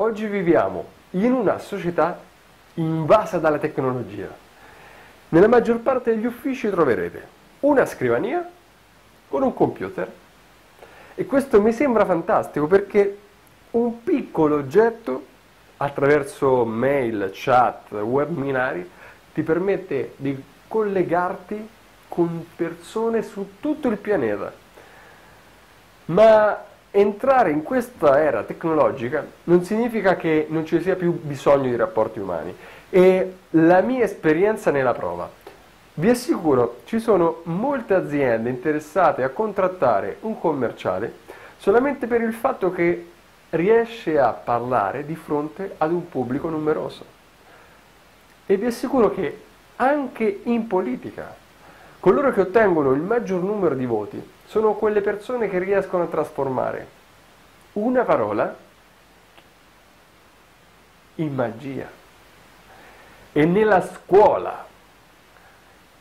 Oggi viviamo in una società invasa dalla tecnologia. Nella maggior parte degli uffici troverete una scrivania con un computer e questo mi sembra fantastico perché un piccolo oggetto attraverso mail, chat, webinari ti permette di collegarti con persone su tutto il pianeta. Ma entrare in questa era tecnologica non significa che non ci sia più bisogno di rapporti umani e la mia esperienza ne la prova. Vi assicuro, ci sono molte aziende interessate a contrattare un commerciale solamente per il fatto che riesce a parlare di fronte ad un pubblico numeroso. E vi assicuro che anche in politica, coloro che ottengono il maggior numero di voti sono quelle persone che riescono a trasformare una parola in magia. E nella scuola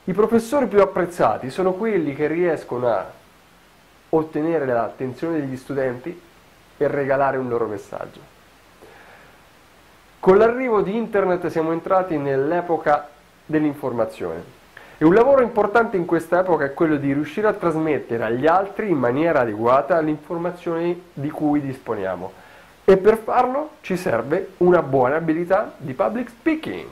i professori più apprezzati sono quelli che riescono a ottenere l'attenzione degli studenti e regalare un loro messaggio. Con l'arrivo di internet siamo entrati nell'epoca dell'informazione e un lavoro importante in questa epoca è quello di riuscire a trasmettere agli altri in maniera adeguata le informazioni di cui disponiamo. E per farlo ci serve una buona abilità di public speaking.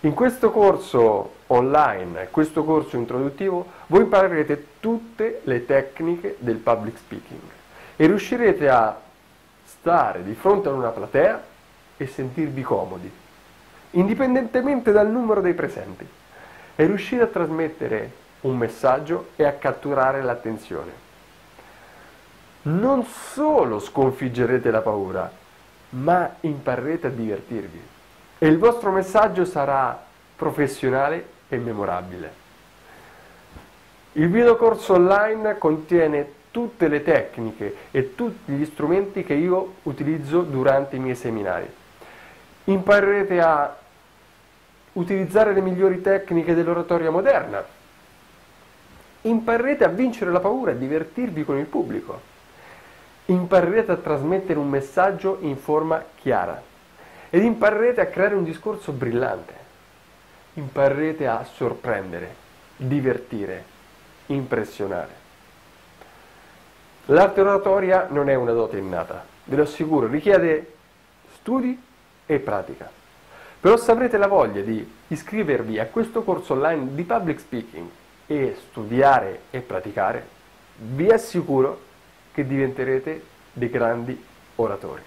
In questo corso online, questo corso introduttivo, voi imparerete tutte le tecniche del public speaking e riuscirete a stare di fronte ad una platea e sentirvi comodi, indipendentemente dal numero dei presenti e riuscire a trasmettere un messaggio e a catturare l'attenzione. Non solo sconfiggerete la paura, ma imparerete a divertirvi e il vostro messaggio sarà professionale e memorabile. Il videocorso online contiene tutte le tecniche e tutti gli strumenti che io utilizzo durante i miei seminari. Imparerete a utilizzare le migliori tecniche dell'oratoria moderna. Imparerete a vincere la paura e divertirvi con il pubblico. Imparerete a trasmettere un messaggio in forma chiara ed imparerete a creare un discorso brillante. Imparerete a sorprendere, divertire, impressionare. L'arte oratoria non è una dote innata, ve lo assicuro, richiede studi e pratica. Però se avrete la voglia di iscrivervi a questo corso online di public speaking e studiare e praticare, vi assicuro che diventerete dei grandi oratori.